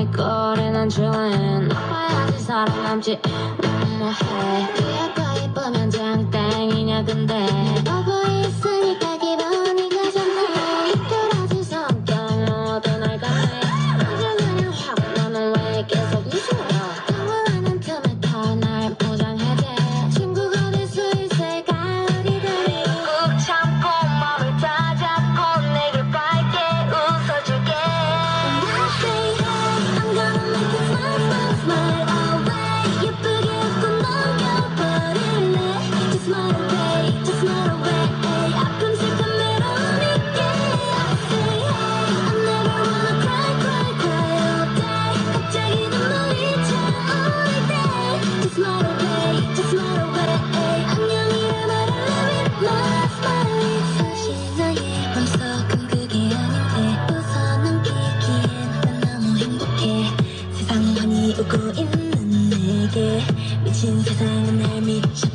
내 거리 난 chillin 너와야지 살아남지 음, 뭐해 오고 있는 내게 미친 세상은 날 미쳐